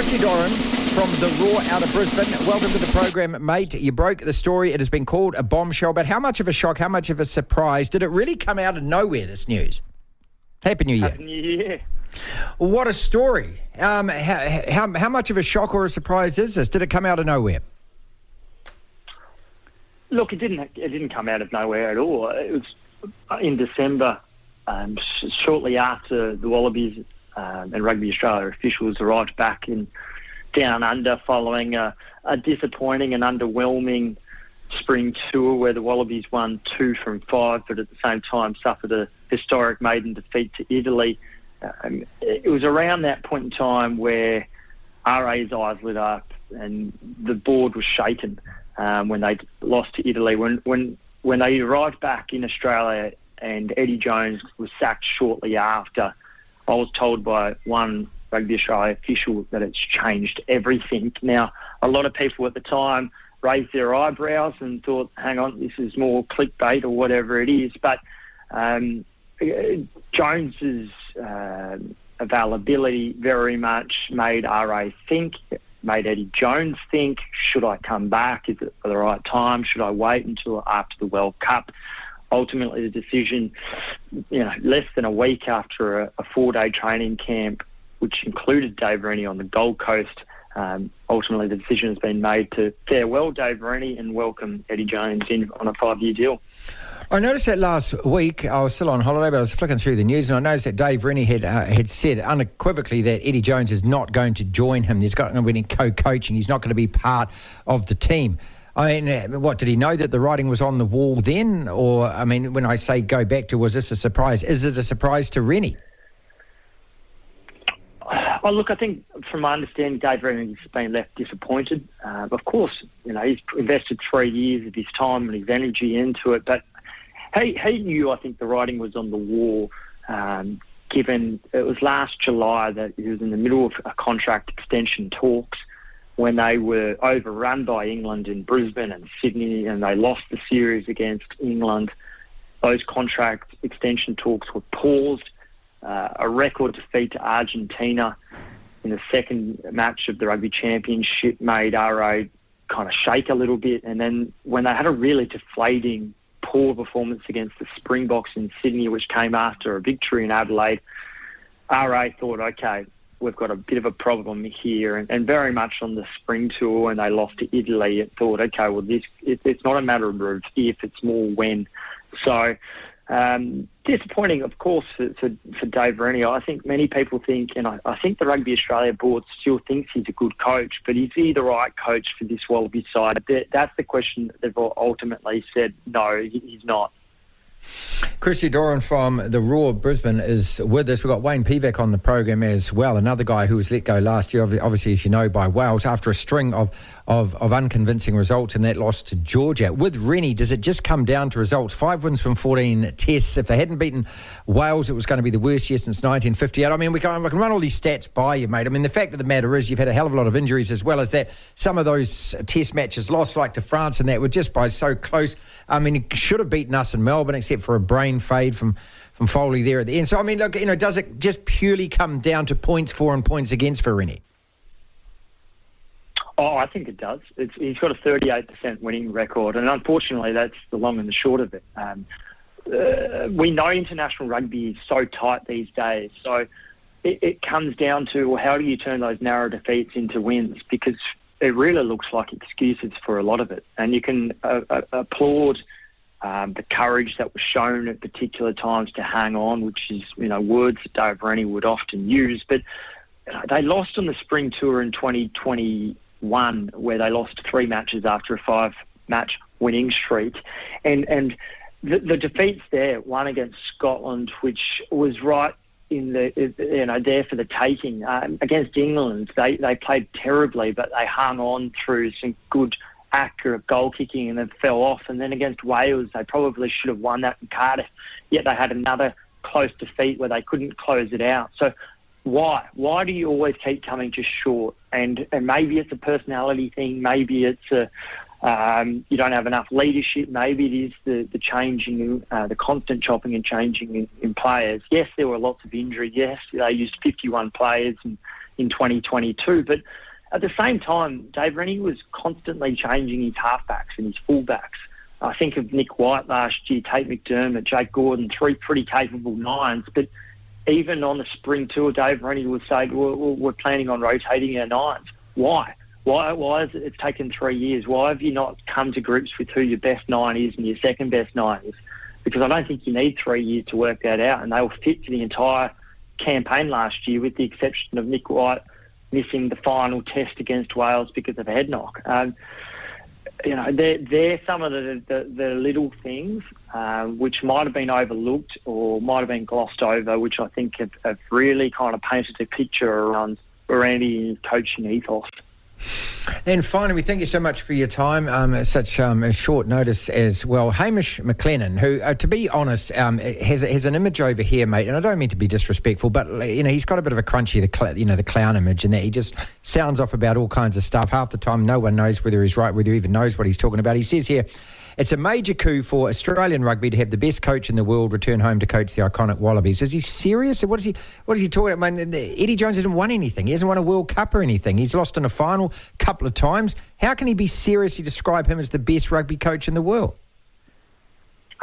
Christy Doran from The Roar out of Brisbane. Welcome to the program, mate. You broke the story. It has been called a bombshell, but how much of a shock, how much of a surprise? Did it really come out of nowhere, this news? Happy New Year. Happy New Year. What a story. Um, how, how, how much of a shock or a surprise is this? Did it come out of nowhere? Look, it didn't. It didn't come out of nowhere at all. It was in December, um, shortly after the Wallabies um, and Rugby Australia officials arrived back in down under following a, a disappointing and underwhelming spring tour where the Wallabies won two from five, but at the same time suffered a historic maiden defeat to Italy. Um, it was around that point in time where RA's eyes lit up and the board was shaken um, when they lost to Italy. When when when they arrived back in Australia and Eddie Jones was sacked shortly after, I was told by one Rugby Australia official that it's changed everything. Now, a lot of people at the time raised their eyebrows and thought, hang on, this is more clickbait or whatever it is. But um, Jones's uh, availability very much made RA think, made Eddie Jones think, should I come back? Is it the right time? Should I wait until after the World Cup? Ultimately, the decision, you know, less than a week after a, a four-day training camp, which included Dave Rennie on the Gold Coast, um, ultimately the decision has been made to farewell Dave Rennie and welcome Eddie Jones in on a five-year deal. I noticed that last week. I was still on holiday, but I was flicking through the news, and I noticed that Dave Rennie had uh, had said unequivocally that Eddie Jones is not going to join him. He's got going to be any co-coaching. He's not going to be part of the team. I mean, uh, what did he know that the writing was on the wall then, or I mean, when I say go back to, was this a surprise? Is it a surprise to Rennie? Well, look, I think from my understanding, Dave Rennie's been left disappointed. Uh, of course, you know, he's invested three years of his time and his energy into it, but he, he knew, I think, the writing was on the wall, um, given it was last July that he was in the middle of a contract extension talks when they were overrun by England in Brisbane and Sydney and they lost the series against England. Those contract extension talks were paused. Uh, a record defeat to Argentina in the second match of the Rugby Championship made RA kind of shake a little bit. And then when they had a really deflating poor performance against the Springboks in Sydney, which came after a victory in Adelaide, RA thought, okay, we've got a bit of a problem here, and, and very much on the spring tour, and they lost to Italy. It thought, okay, well, this it, it's not a matter of if, it's more when. So um, disappointing, of course, for, for, for, Dave Rennie. I think many people think, and I, I, think the Rugby Australia board still thinks he's a good coach, but is he the right coach for this Wallaby side? That's the question that they've ultimately said, no, he's not. Christy Doran from the Roar Brisbane is with us. We've got Wayne Pivac on the program as well, another guy who was let go last year, obviously, as you know, by Wales after a string of, of, of unconvincing results in that loss to Georgia. With Rennie, does it just come down to results? Five wins from 14 tests. If they hadn't beaten Wales, it was going to be the worst year since 1958. I mean, we can, we can run all these stats by you, mate. I mean, the fact of the matter is you've had a hell of a lot of injuries as well as that. Some of those test matches lost, like to France and that, were just by so close. I mean, he should have beaten us in Melbourne, except for a brain fade from from Foley there at the end. So I mean, look, you know, does it just purely come down to points for and points against for Rennie? Oh, I think it does. It's, he's got a 38% winning record, and unfortunately, that's the long and the short of it. Um, uh, we know international rugby is so tight these days, so it, it comes down to well, how do you turn those narrow defeats into wins? Because it really looks like excuses for a lot of it, and you can uh, uh, applaud um, the courage that was shown at particular times to hang on, which is you know words that Dave Rennie would often use. But they lost on the spring tour in 2021, where they lost three matches after a five-match winning streak, and and the, the defeats there, one against Scotland, which was right in the you know there for the taking um, against England. They they played terribly, but they hung on through some good accurate goal kicking and then fell off. And then against Wales, they probably should have won that in Cardiff, yet they had another close defeat where they couldn't close it out. So why? Why do you always keep coming just short? And and maybe it's a personality thing. Maybe it's a um, you don't have enough leadership. Maybe it is the the changing, uh, the constant chopping and changing in, in, players. Yes, there were lots of injuries. Yes, they used 51 players and in 2022. But at the same time, Dave Rennie was constantly changing his halfbacks and his fullbacks. I think of Nick White last year, Tate McDermott, Jake Gordon, three pretty capable nines. But even on the spring tour, Dave Rennie would say, we're, we're planning on rotating our nines. Why? Why, why has it taken three years? Why have you not come to grips with who your best nine is and your second best nine is? Because I don't think you need three years to work that out, and they will fit for the entire campaign last year, with the exception of Nick White missing the final test against Wales because of a head knock. Um, you know, they're, they're some of the, the, the little things uh, which might have been overlooked or might have been glossed over, which I think have, have really kind of painted a picture around Rennie's coaching ethos. And finally, we thank you so much for your time. Um, at such um, a short notice as well. Hamish McLennan, who, uh, to be honest, um, has, has an image over here, mate. And I don't mean to be disrespectful, but you know he's got a bit of a crunchy, the cl- you know the clown image, and that he just sounds off about all kinds of stuff. Half the time, no one knows whether he's right, whether he even knows what he's talking about. He says here. It's a major coup for Australian rugby to have the best coach in the world return home to coach the iconic Wallabies. Is he serious? What is he? What is he talking about? I mean, Eddie Jones hasn't won anything. He hasn't won a World Cup or anything. He's lost in a final a couple of times. How can he be seriously describe him as the best rugby coach in the world?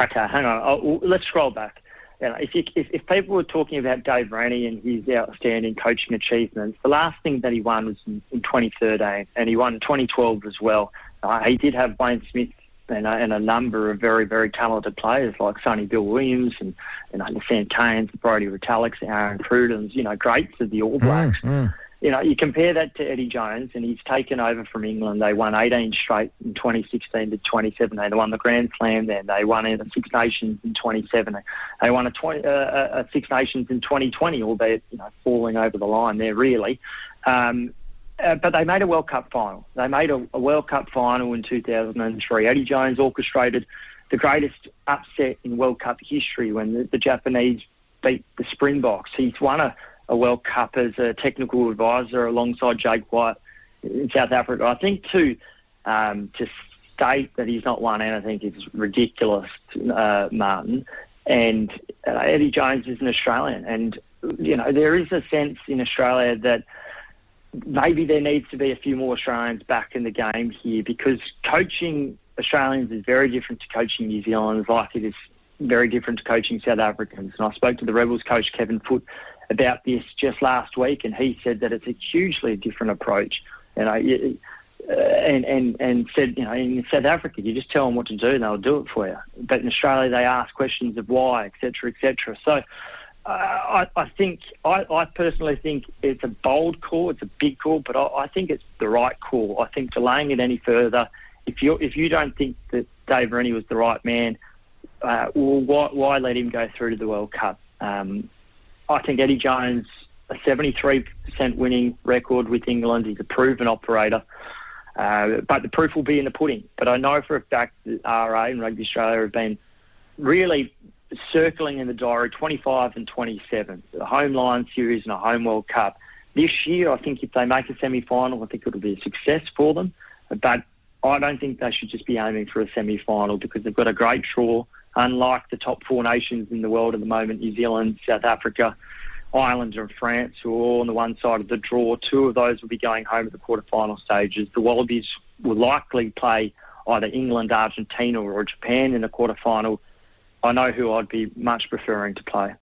Okay, hang on. I'll, let's scroll back. You know, if, you, if, if, people were talking about Dave Rennie and his outstanding coaching achievements, the last thing that he won was in, in 2013, and he won 2012 as well. Uh, he did have Wayne Smith and a, and a number of very, very talented players like Sonny Bill Williams and, you know, the Sam Canes, Brodie Retallicks, Aaron Crudens, you know, greats of the All Blacks. Mm, mm. You know, you compare that to Eddie Jones, and he's taken over from England. They won 18 straight in 2016 to 2017. They won the Grand Slam then. They won in the Six Nations in 2017. They won a, 20, uh, a Six Nations in 2020, albeit you know falling over the line there really. Um, uh, but they made a World Cup final. They made a, a, World Cup final in 2003. Eddie Jones orchestrated the greatest upset in World Cup history when the, the Japanese beat the Springboks. He's won a, a, World Cup as a technical advisor alongside Jake White in South Africa. I think to um, to state that he's not won anything is ridiculous, uh, Martin. And uh, Eddie Jones is an Australian, and you know there is a sense in Australia that maybe there needs to be a few more Australians back in the game here because coaching Australians is very different to coaching New Zealanders, like it is very different to coaching South Africans. And I spoke to the Rebels coach Kevin Foote about this just last week, and he said that it's a hugely different approach. And I. Uh, and, and, and said, you know, in South Africa, you just tell them what to do and they'll do it for you. But in Australia, they ask questions of why, etc., etc. So I, I, think I, I, personally think it's a bold call, it's a big call, but I, I, think it's the right call. I think delaying it any further, if you if you don't think that Dave Rennie was the right man, uh, well, why, why, let him go through to the World Cup? Um, I think Eddie Jones, a 73% winning record with England, he's a proven operator. Uh, but the proof will be in the pudding. But I know for a fact that RA and Rugby Australia have been really circling in the diary 25 and 27, the home Lions series and a home World Cup. This year, I think if they make a semi final, I think it'll be a success for them. But I don't think they should just be aiming for a semi final because they've got a great draw. Unlike the top four nations in the world at the moment, New Zealand, South Africa, Ireland, and France, who are all on the one side of the draw, two of those will be going home at the quarterfinal stages. The Wallabies will likely play either England, Argentina, or Japan in the quarterfinal I know who I'd be much preferring to play.